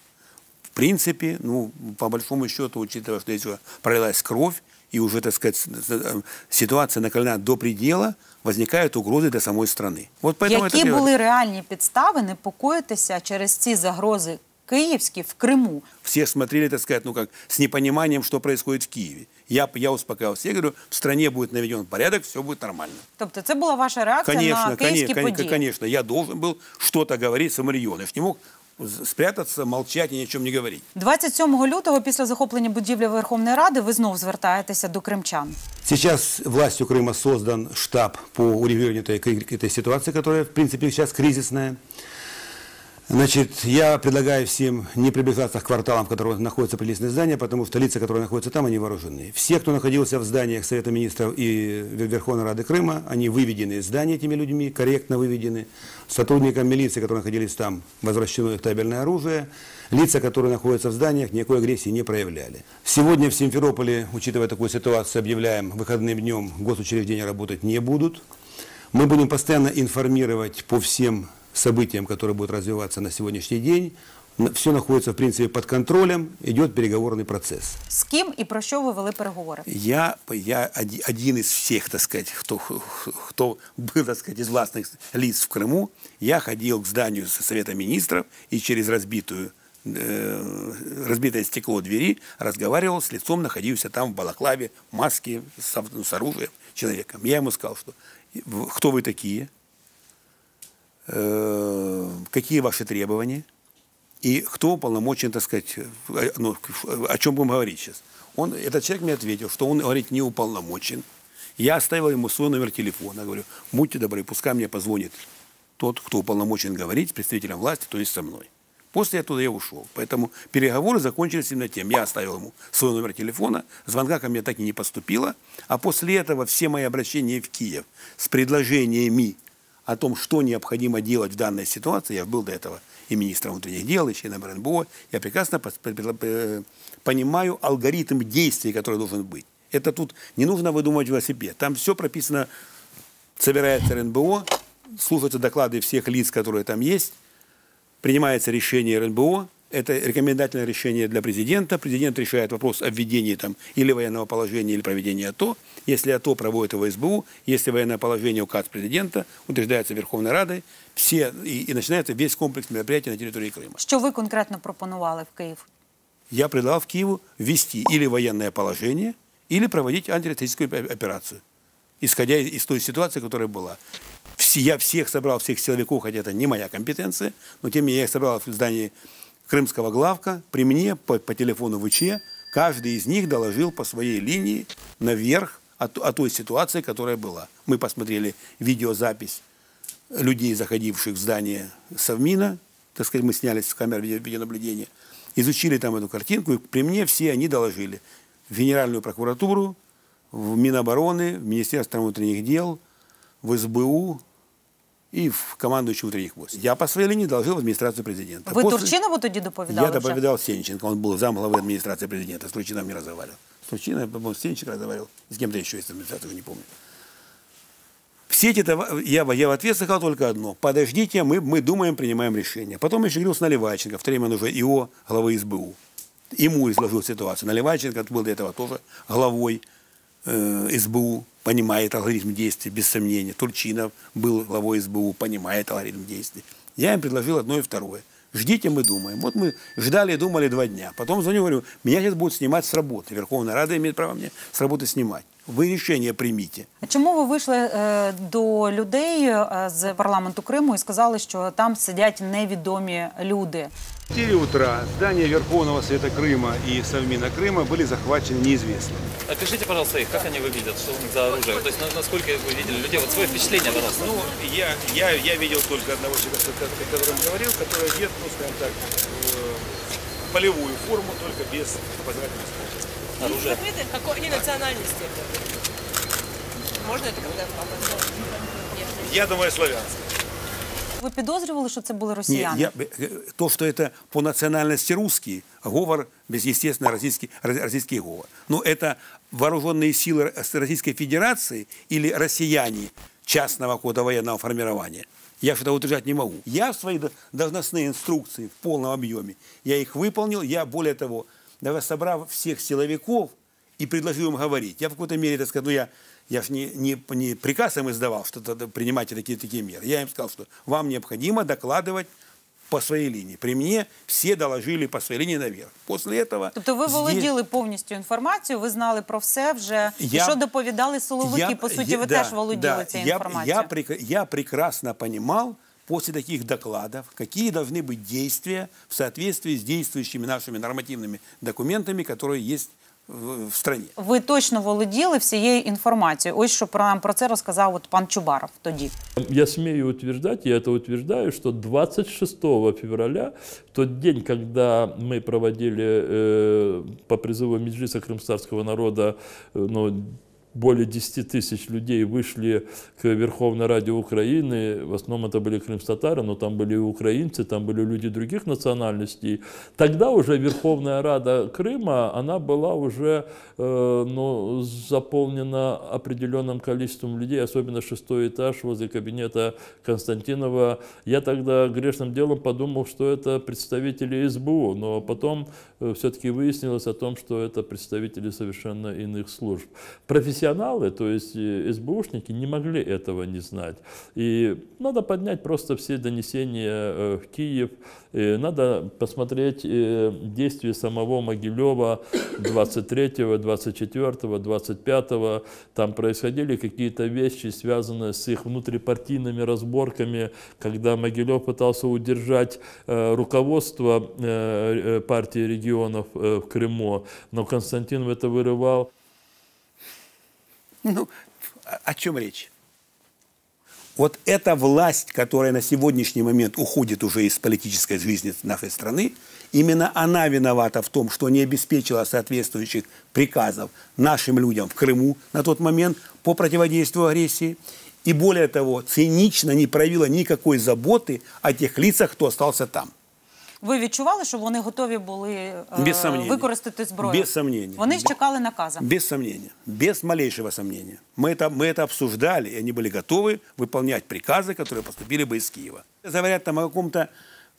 В принципе, ну, по большому счету, учитывая, что здесь уже пролилась кровь, и уже, так сказать, с- с- э, ситуация накалена до предела, возникают угрозы для самой страны. Вот поэтому это Які я говорю. були реальні підстави непокоїтися через ці загрози київські в Криму? Все смотрели, так сказать, ну как, с непониманием, что происходит в Киеве. Я, я успокаивал всех, говорю, в стране будет наведен порядок, все будет нормально. Тобто це була ваша реакція Конечно, на київські конечно, події? конечно, я должен был что-то говорить своему региону. Я ж не мог з- спрятаться, молчать и ни о чем не говорить. 27 лютого, після захоплення будівлі Верховної Ради, ви знов звертаєтеся до кримчан. Сейчас властью Крыма создан штаб по урегулированию этой, кри- этой ситуации, которая, в принципе, сейчас кризисная. Значит, я предлагаю всем не приближаться к кварталам, в которых находятся приличные здания, потому что лица, которые находятся там, они вооружены. Все, кто находился в зданиях Совета Министров и Вер- Верховной Рады Крыма, они выведены из здания этими людьми, корректно выведены. Сотрудникам милиции, которые находились там, возвращено их табельное оружие. Лица, которые находятся в зданиях, никакой агрессии не проявляли. Сегодня в Симферополе, учитывая такую ситуацию, объявляем выходным днем, госучреждения работать не будут. Мы будем постоянно информировать по всем событиям, которые будут развиваться на сегодняшний день. Все находится, в принципе, под контролем, идет переговорный процесс. З ким і про що ви вели переговори? Я, я оди- один из всех, так сказать, кто, кто был, так сказать, из властных лиц в Крыму, я ходил к зданию Со- Совета Министров и через разбитую э, разбитое стекло двери разговаривал с лицом, находившимся там в балаклаве, маске, с, ну, с оружием человеком. Я ему сказал, что «В- кто вы такие, какие ваши требования, и кто уполномочен, так сказать, э, ну, о чем будем говорить сейчас. Он, этот человек мне ответил, что он, говорит, не уполномочен. Я оставил ему свой номер телефона. Говорю, будьте добры, пускай мне позвонит тот, кто уполномочен говорить с представителем власти, то есть со мной. После этого я ушел. Поэтому переговоры закончились именно тем. Я оставил ему свой номер телефона, звонка ко мне так и не поступило. А после этого все мои обращения в Киев с предложениями о том, что необходимо делать в данной ситуации, я был до этого и министром внутренних дел, и членом РНБО, я прекрасно понимаю алгоритм действий, который должен быть. Это тут не нужно выдумывать велосипед. Там все прописано, собирается РНБО, слушаются доклады всех лиц, которые там есть, принимается решение РНБО, это рекомендательное решение для президента. Президент решает вопрос о введении там или военного положения, или проведения АТО. Если АТО проводит его СБУ, если военное положение указ президента, утверждается Верховной Радой, все, и, и начинается весь комплекс мероприятий на территории Крыма. Що ви конкретно пропонували в Київ? Я предлагал в Киеву ввести или военное положение, или проводить антитеррористическую оп- операцию, исходя из, той ситуации, которая была. Я всех собрал, всех силовиков, хотя это не моя компетенция, но тем не менее я их собрал в здании крымского главка, при мне по, по телефону ВЧ, каждый из них доложил по своей линии наверх о, о той ситуации, которая была. Мы посмотрели видеозапись людей, заходивших в здание Совмина, так сказать, мы сняли с камер видео- видеонаблюдения, изучили там эту картинку, и при мне все они доложили в Генеральную прокуратуру, в Минобороны, в Министерство внутренних дел, в СБУ и в командующий утренних войск. Я по своей линии доложил в администрацию президента. Ви После- Турчинову тоді доповідали? Я вже? доповедал Сенченко, он был зам главы администрации президента, с Турчином не разговаривал. С Турчином, по-моему, Сенченко разговаривал, с кем-то еще из администрации, не помню. Все эти товары, я, в- я в ответ сказал только одно. Подождите, мы, мы думаем, принимаем решение. Потом еще говорил с Наливайченко, в то время он уже ИО, главы СБУ. Ему изложил ситуацию. Наливайченко был до этого тоже главой э, СБУ, понимает алгоритм действий, без сомнения. Турчинов был главой СБУ, понимает алгоритм действий. Я им предложил одно и второе. Ждите, мы думаем. Вот мы ждали и думали два дня. Потом звоню, говорю, меня сейчас будут снимать с работы. Верховная Рада имеет право мне с работы снимать. Вы решение примите. А Чому ви вийшли е, до людей е, з парламенту Криму і сказали, що там сидять невідомі люди? В 4 утра здание Верховного Совета Крыма и Совмина Крыма были захвачены неизвестными. Опишите, пожалуйста, их, как они выглядят, что у них за оружие. То есть, на- насколько вы видели людей, вот свое впечатление, пожалуйста. Ну, я, я, я видел только одного человека, о котором говорил, который одет, ну, скажем так, в полевую форму, только без знаков. Оружие. Какой они национальности? Можно это когда Я думаю, славянский. Ви підозрювали, що це були Нет, росіяни? я, э, то, что это по национальности русский, говор, без, естественно, российский, ро- российский говор. Но это вооруженные силы Ро- Российской Федерации или россияне частного кода военного формирования. Я что-то утверждать не могу. Я свои до- должностные инструкции в полном объеме, я их выполнил. Я, более того, собрав всех силовиков и предложил им говорить. Я в какой-то мере, так сказать, ну я, я же не, не, не приказ им издавал, что то принимайте такие, такие меры. Я им сказал, что вам необходимо докладывать по своей линии. При мне все доложили по своей линии наверх. После этого... Тобто ви здесь- володіли повністю інформацією, ви знали про все вже. І Я- що доповідали силовики, по суті, ви да, теж володіли да, цією я, інформацією. Я, прек- я прекрасно понимал после таких докладов, какие должны быть действия в соответствии с действующими нашими нормативными документами, которые есть в, в стране. Ви точно володіли всією інформацією. Ось що про нам про це розказав от пан Чубаров тоді. Я смею утверждать, я это утверждаю, что 26 февраля, в тот день, когда мы проводили э, по призыву Меджлиса крымстарского народа, э, ну, более 10 тысяч людей вышли к Верховной Раде Украины. В основном это были крымстатары, но там были и украинцы, там были люди других национальностей. Тогда уже Верховная Рада Крыма, она была уже э, ну, заполнена определенным количеством людей, особенно шестой этаж возле кабинета Константинова. Я тогда грешным делом подумал, что это представители СБУ, но потом все-таки выяснилось о том, что это представители совершенно иных служб. Профессионалы, то есть э, СБУшники, не могли этого не знать. И надо поднять просто все донесения э, в Киев, Э, надо посмотреть действия самого Могилева 23, 24, 25. Там происходили какие-то вещи, связанные с их внутрипартийными разборками, когда Могилев пытался удержать руководство партии регионов в Крыму, но Константинов это вырывал. Ну, о- чем речь? Вот эта власть, которая на сегодняшний момент уходит уже из политической жизни нашей страны, именно она виновата в том, что не обеспечила соответствующих приказов нашим людям в Крыму на тот момент по противодействию агрессии. И более того, цинично не проявила никакой заботы о тех лицах, кто остался там. Ви відчували, що вони готові були Без використати зброю? Без сомнения. Вони ж чекали наказа. Без сомнения, без малейшего сомнения. Мы это, мы это обсуждали, и они были готовы выполнять приказы, которые поступили бы из Киева. Говорят там о каком-то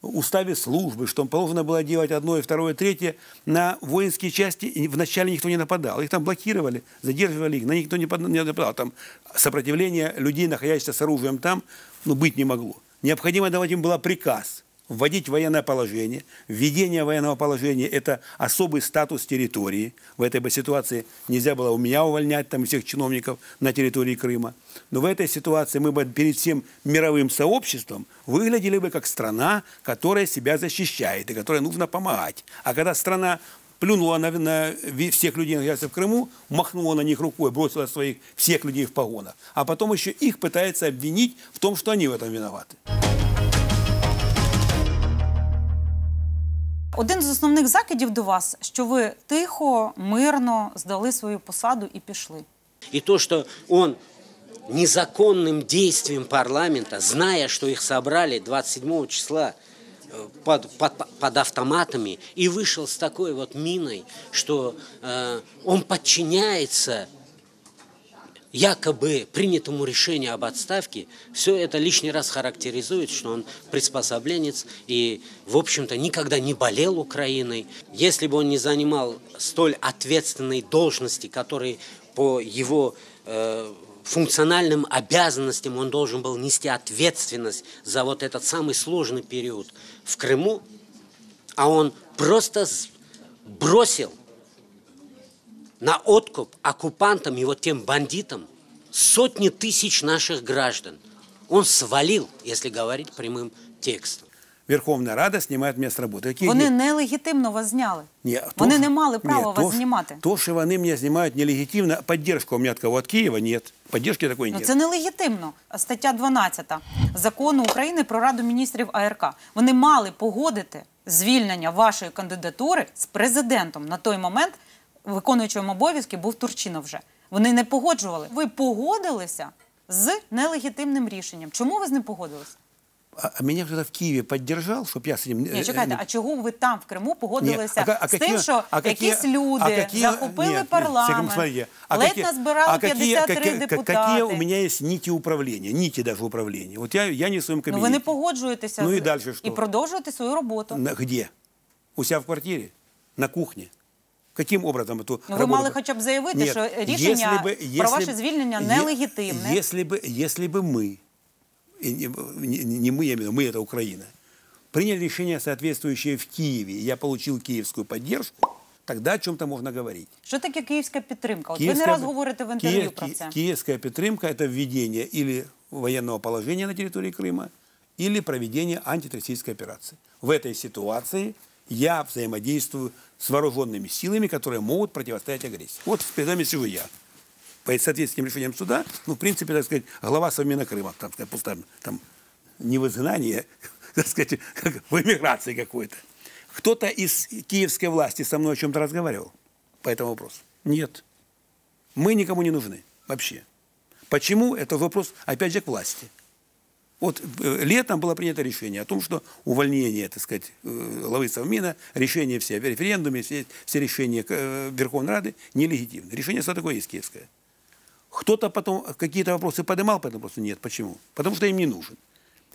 уставе службы, что положено было делать одно, и второе, третье. На воинские части вначале никто не нападал. Их там блокировали, задерживали их, на них никто не нападал. Там сопротивление людей, находящихся с оружием там, ну, быть не могло. Необходимо давать им было приказ вводить военное положение. Введение военного положения – это особый статус территории. В этой бы ситуации нельзя было у меня увольнять там всех чиновников на территории Крыма. Но в этой ситуации мы бы перед всем мировым сообществом выглядели бы как страна, которая себя защищает и которой нужно помогать. А когда страна плюнула на, на всех людей, находящихся в Крыму, махнула на них рукой, бросила своих всех людей в погонах. А потом еще их пытается обвинить в том, что они в этом виноваты. Один з основних закидів до вас, що ви тихо, мирно здали свою посаду і пішли. И то, что он незаконным действием парламента, зная, что их собрали 27 числа э, под, под, под автоматами, и вышел с такой вот миной, что э, он подчиняется якобы принятому решению об отставке, все это лишний раз характеризует, что он приспособленец и, в общем-то, никогда не болел Украиной. Если бы он не занимал столь ответственной должности, которые по его э, функциональным обязанностям он должен был нести ответственность за вот этот самый сложный период в Крыму, а он просто бросил на откуп оккупантам и вот тем бандитам сотни тысяч наших граждан. Он свалил, если говорить прямым текстом. Верховна Рада знімає мене з роботи. Які Вони нелегітимно вас зняли. Ні, Вони не мали ні, права то, вас знімати. То, що вони мене знімають нелегітимно, поддержка у меня от кого? От Києва? Нет. Поддержки такой Ну нет. це нелегітимно. Стаття 12 закону України про Раду міністрів АРК. Вони мали погодити звільнення вашої кандидатури з президентом. На той момент виконуючим обов'язки був Турчинов вже. Вони не погоджували. Ви погодилися з нелегітимним рішенням. Чому ви з ним погодилися? А, меня кто-то в Киеве поддержал, чтобы я с ним... Ні, чекайте, а чого ви там в Криму погодилися Ні, а а з тим, що а якісь люди а какие- захопили нет, нет, парламент, секунду, смотрите, а ледь какие- назбирали 53 какие- депутати. Какие у меня есть нити управления, нити даже управления. Вот я, я не в своем Ну ви не погоджуєтеся Ну і дальше що? і продовжуєте свою роботу. На- где? У себя в квартире? На кухне? Каким образом эту Ну, ви работу- мали хоча б заявити, Нет, що рішення если бы- про если ваше б- звільнення е- нелегітимне. Если бы, если бы мы, и не, не- не мы, я имею в виду, мы это Украина, приняли решение соответствующее в Киеве, и я получил киевскую поддержку, тогда о чем-то можно говорить. Що таке київська підтримка? От ви не Киевская- раз говорите в інтерв'ю Киев- про Ки- це. Киевская підтримка – это введение или военного положения на территории Крыма, или проведение антитеррористической операции. В этой ситуации я взаимодействую с вооруженными силами, которые могут противостоять агрессии. Вот перед вами сижу я. По соответствующим решениям суда, ну, в принципе, так сказать, глава Совмина Крыма, там, сказать, пусть там не в изгнании, так сказать, как в эмиграции какой-то. Кто-то из киевской власти со мной о чем-то разговаривал по этому вопросу? Нет. Мы никому не нужны вообще. Почему? Это вопрос, опять же, к власти. Вот э, летом было принято решение о том, что увольнение, так сказать, э, главы Совмина, решение все о референдуме, все, все решения э, Верховной Рады нелегитимны. Решение что такое есть. Кто-то потом какие-то вопросы поднимал по этому вопросу? Нет. Почему? Потому что им не нужен.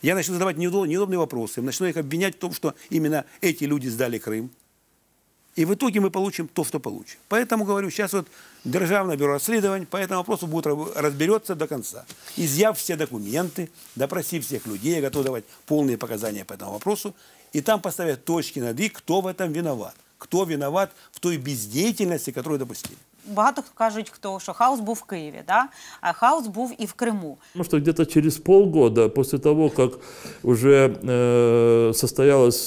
Я начну задавать неудо- неудобные вопросы, начну их обвинять в том, что именно эти люди сдали Крым. И в итоге мы получим то, что получим. Поэтому, говорю, сейчас вот Державное бюро расследований по этому вопросу будет разберется до конца. Изъяв все документы, допросив всех людей, я готов давать полные показания по этому вопросу. И там поставят точки над «и», кто в этом виноват. Кто виноват в той бездеятельности, которую допустили Багато хто кажуть, хто що хаос був в Києві, да? а хаос був і в Криму. Потому что где-то через полгода после того, как уже э, состоялась,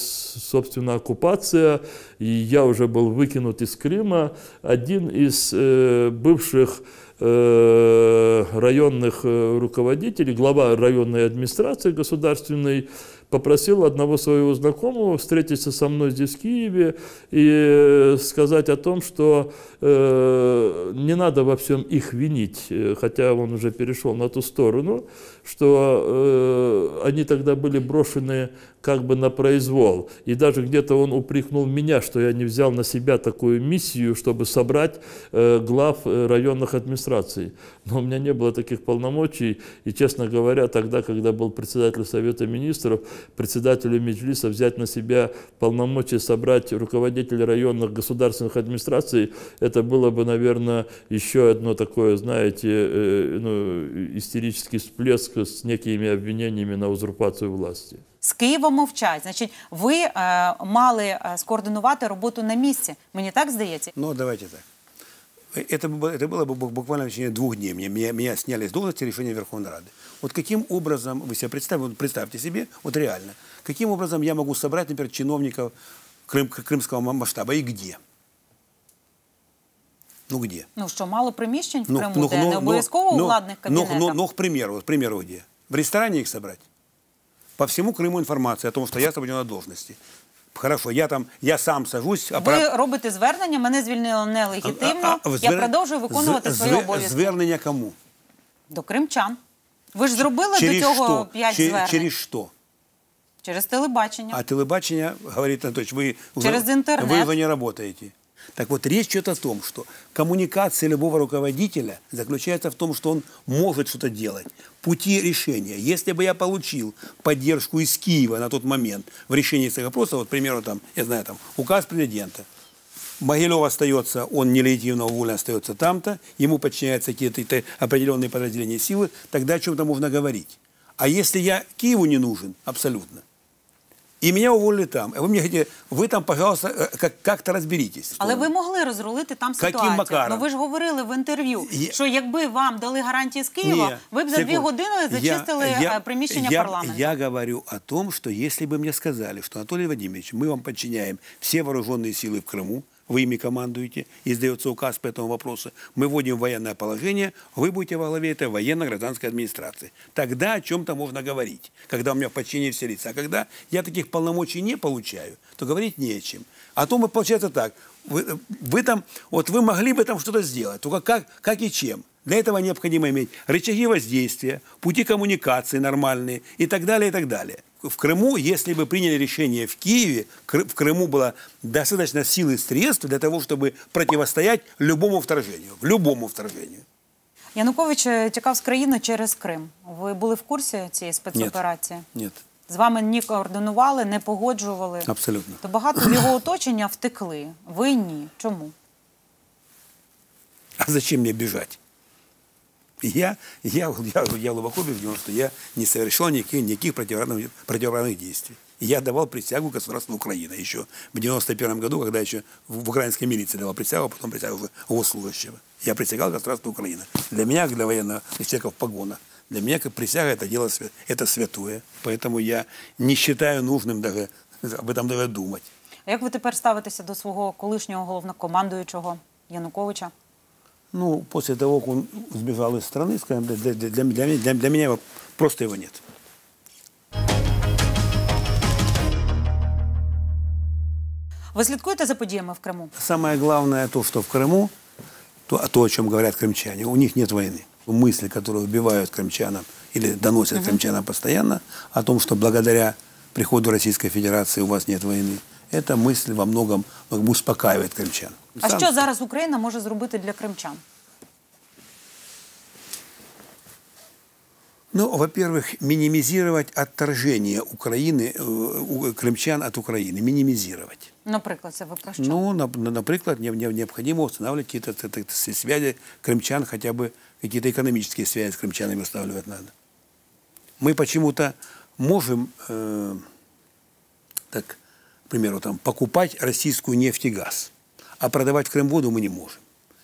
собственно, оккупация, и я уже был выкинут из Крыма, один из э, бывших э, районных э, руководителей, глава районной администрации государственной, попросил одного своего знакомого встретиться со мной здесь, в Киеве, и сказать о том, что э, не надо во всем их винить, э, хотя он уже перешел на ту сторону, что э, они тогда были брошены как бы на произвол. И даже где-то он упрекнул меня, что я не взял на себя такую миссию, чтобы собрать э, глав э, районных администраций. Но у меня не было таких полномочий. И, честно говоря, тогда, когда был председатель Совета Министров, председателю Меджлиса взять на себя полномочия собрать руководителей районных государственных администраций, это было бы, наверное, еще одно такое, знаете, э, ну, истерический всплеск с некими обвинениями на узурпацию власти. З Києва мовчать. Значить, ви е, мали е, скоординувати роботу на місці. Мені так здається. Ну, давайте так. Это, бы было- это было бы бу- буквально в течение двух дней. Меня, меня, меня сняли с должности решения Верховной Рады. Вот каким образом, вы себе представьте, вот представьте себе, вот реально, каким образом я могу собрать, например, чиновников крым, крымского ма- масштаба и где? Ну, где? Ну що, мало приміщень в Ну, Криму, ну, де ну, не ну, обов'язково ну, у владних ну, кабінетах. ну, ну, к примеру, вот, к примеру, где? В ресторане их собрать? По всему Крыму информация о том, что я освобожден от должности. Хорошо, я там, я сам сажусь, а Ви робите звернення, мене звільнили нелегітимно. а, а, я звер- продовжую виконувати з- свої звер- обов'язки. Звернення кому? До кримчан. Ви ж зробили Через до цього что? п'ять Че- звернень через что? через телебачення. А телебачение, говорит Анатольевич, вы уже, Через интернет. вы уже не работаете. Так вот, речь идет о том, что коммуникация любого руководителя заключается в том, что он может что-то делать. Пути решения. Если бы я получил поддержку из Киева на тот момент в решении этих вопросов, вот, к примеру, там, я знаю, там, указ президента, Могилев остается, он нелегитимно уволен, остается там-то, ему подчиняются какие-то определенные подразделения силы, тогда о чем-то можно говорить. А если я Киеву не нужен, абсолютно, и меня уволили там, а вы мне говорите, вы там, пожалуйста, э, как- как-то разберитесь. Але ви могли розрулити там Каким ситуацію. макаром? Ну ви ж говорили в інтерв'ю, Я- що якби вам дали гарантії з Києва, Не, ви б за дві секунду. години зачистили Я- е, приміщення я, парламенту. Я говорю о том, что если бы мне сказали, что Анатолий Владимирович, мы вам подчиняем все вооруженные силы в Крыму, вы ими командуете, издается указ по этому вопросу, мы вводим военное положение, вы будете во главе этой военно-гражданской администрации. Тогда о чем-то можно говорить, когда у меня в подчинении все лица. А когда я таких полномочий не получаю, то говорить не о чем. А то мы, получается так, вы, вы там, вот вы могли бы там что-то сделать, только как, как и чем. Для этого необходимо иметь рычаги воздействия, пути коммуникации нормальные и так далее, и так далее. В Крыму, если бы приняли решение в Киеве, Кры- в Крыму было достаточно сил и средств для того, чтобы противостоять любому вторжению. Любому вторжению. Янукович е, тікав з країни через Крим. Ви були в курсі цієї спецоперації? Нет, З вами не координували, не погоджували. абсолютно. То багато в його оточення втекли. Ви ні. Чому? А зачем мне бежать? Я, я, я, я глубоко убежден, что я не совершал никаких, никаких противоправных, противоправных действий. Я давал присягу государству Украины еще в 91 году, когда еще в, в украинской милиции давал присягу, а потом присягу уже госслужащего. Я присягал государству Украины. Для меня, как для военного человека в погонах, для меня как присяга это дело свя- это святое. Поэтому я не считаю нужным даже об этом даже думать. А як ви тепер ставитеся до свого колишнього головнокомандуючого Януковича? Ну, после того, как он сбежал из страны, скажем, для, для, для, для меня- для- для меня его- просто его нет. Ви слідкуєте за подіями в Криму? Самое главное то, что в Крыму, то, а то, о чем говорят крымчане, у них нет войны. Мысли, которые убивают крымчанам или доносят Мгм. крымчанам постоянно, о том, что благодаря приходу Российской Федерации у вас нет войны, эта мысль во многом как бы успокаивает крымчан. А Сам- що зараз Україна може зробити для кримчан? Ну, во-первых, минимизировать отторжение Украины, э, крымчан от Украины, минимизировать. Наприклад, це ви про що? Ну, на- на- например, не- не- необходимо устанавливать какие-то связи крымчан, хотя бы какие-то экономические связи с крымчанами устанавливать надо. Мы почему-то можем, э, так, к примеру, там, покупать российскую нефть и газ, а продавать в Крым воду мы не можем.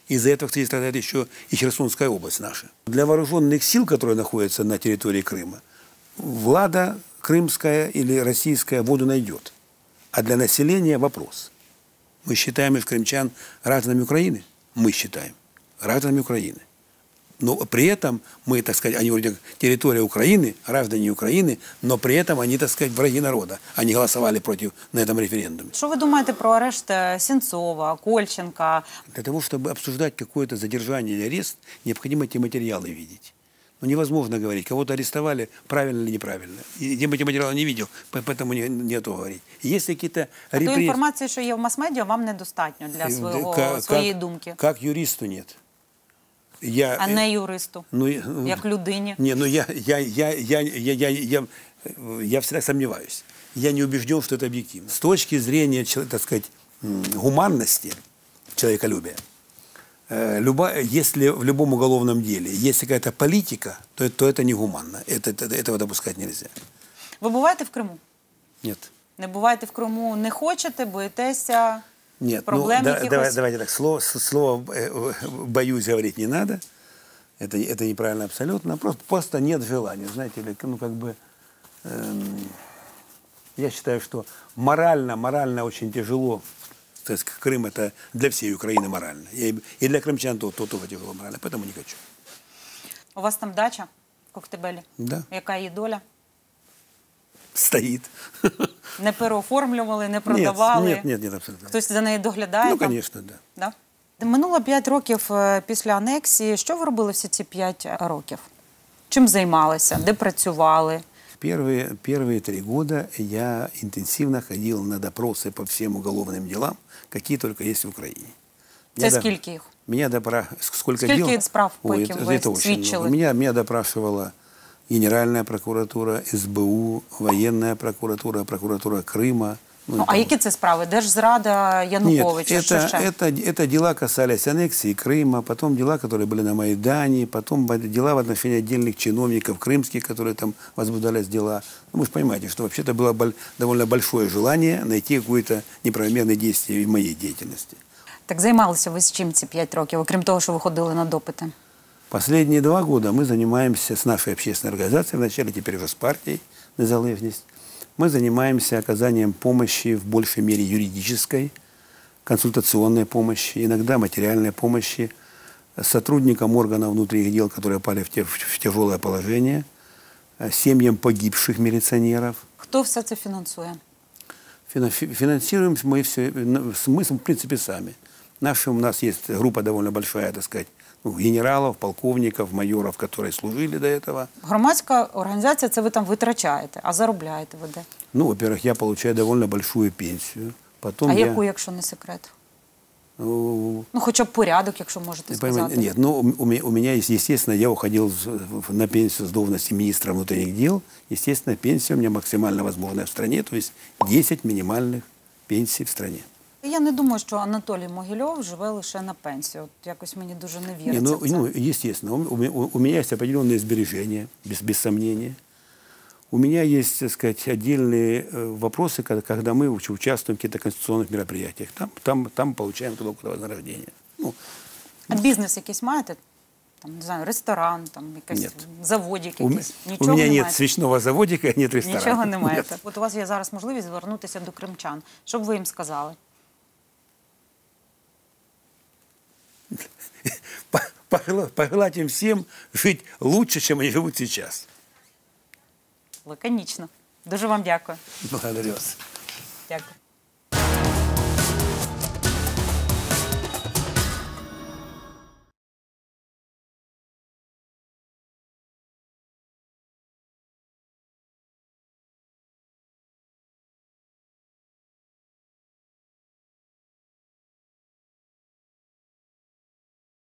Из-за этого, кстати, страдает еще и Херсонская область наша. Для вооруженных сил, которые находятся на территории Крыма, влада крымская или российская воду найдет. А для населения вопрос. Мы считаем их крымчан гражданами Украины? Мы считаем гражданами Украины Но при этом мы, так сказать, они вроде как территория Украины, граждане Украины, но при этом они, так сказать, враги народа. Они голосовали против на этом референдуме. Що ви думаєте про арешт е, Сінцова, Кольченка? Для того, чтобы обсуждать какое-то задержание или арест, необходимо эти материалы видеть. Ну, невозможно говорить, кого-то арестовали, правильно или неправильно. И я эти материалы не видел, по- поэтому не, не то говорить. Есть какие-то А тої репрессии. інформації, що є в мас-медіа, вам недостатньо для Э, свого, ка- своєї как- думки, Как юристу нет. Я, а не юристу, ну, я- ну, як людині. Не, ну я, я, я, я, я, я, я, э, я всегда сомневаюсь. Я не убежден, что это объективно. С точки зрения, чел- так сказать, м, гуманности, человеколюбия, э, любая, если в любом уголовном деле есть какая-то политика, то, это- то это не гуманно. Это, это- этого допускать нельзя. Ви буваєте в Криму? Нет. Не буваєте в Криму, не хочете, боїтеся. Нет, Проблем ну, да- якихось? давай- давайте так, слово, с- слово э, э, «боюсь» говорить не надо. Это, это неправильно абсолютно. Просто, просто нет желания, знаете, или, ну, как бы... эм, я считаю, что морально, морально очень тяжело. То есть Крым это для всей Украины морально. И, и для крымчан то, то тоже тяжело морально, поэтому не хочу. У вас там дача в Коктебелі. Да, Яка її доля? стоит. Не переоформлювали, не продавали. Нет, нет, нет, абсолютно. Хтось за нею доглядає? Ну, там? конечно, да. Да? Минуло 5 років е, після анексії. Що ви робили всі ці 5 років? Чим займалися? Де працювали? Первые, первые три года я интенсивно ходил на допросы по всем уголовным делам, какие только есть в Украине. Це Меня до- скільки їх? Меня допра... Сколько Скільки дел? справ, по Ой, яким это, ви это очень свідчили? много. Меня, меня допрашивала Генеральная прокуратура, СБУ, военная прокуратура, прокуратура Крыма. Ну, и а там- які це справи? Держзрада Нет, Януковича? Що это, ще? это, это дела касались аннексии Крыма, потом дела, которые были на Майдане, потом б- дела в отношении отдельных чиновников крымских, которые там возбуждались дела. Ну, вы же понимаете, что вообще-то было боль- довольно большое желание найти какое-то неправомерное действие в моей деятельности. Так займалися ви з чим ці п'ять років, окрім того, що ви ходили на допити? Последние два года мы занимаемся с нашей общественной организацией, вначале теперь уже с партией «Незалежность», мы занимаемся оказанием помощи в большей мере юридической, консультационной помощи, иногда материальной помощи сотрудникам органов внутренних дел, которые попали в, тяжелое положение, э, семьям погибших милиционеров. Хто все це фінансує? Фина- фи- Финансируем мы все, мы, в принципе, сами. Наши, у нас есть группа довольно большая, так сказать, генералов, полковников, майоров, которые служили до этого. Громадська організація це ви там витрачаєте, а заробляєте ви де? Ну, во-первых, я получаю довольно большую пенсию. Потом а я, яку, якщо не секрет? ну, Ну, хоча б порядок, якщо можете вы понимаете, сказати. нет, ну, у, у меня, у меня есть, естественно, я уходил с- в- на пенсию с должности министра внутренних дел. Естественно, пенсия у меня максимально возможная в стране, то есть 10 минимальных пенсий в стране. Я не думаю, що Анатолій Могильов живе лише на пенсію. От якось мені дуже не Не, віриться. ну, в це. ну, естественно, у, у- у меня есть определенные сбережения, без, без сомнения. У меня есть, так сказать, отдельные э, вопросы, когда, когда мы уч- участвуем в каких-то конституционных мероприятиях. Там, там, там получаем глубокое вознаграждение. Ну, А бізнес якийсь маєте? Там, не знаю, ресторан, там якийсь Нет. заводик у, м- якийсь. у Нічого меня не нет маєте? свечного заводика, нет ресторана. Нічого не маєте. Нет. От у вас є зараз можливість звернутися до кримчан. Що б ви їм сказали? Пожелать им всем жить лучше, чем они живут сейчас. Лаконічно. Дуже вам дякую. Благодарю вас. Дякую.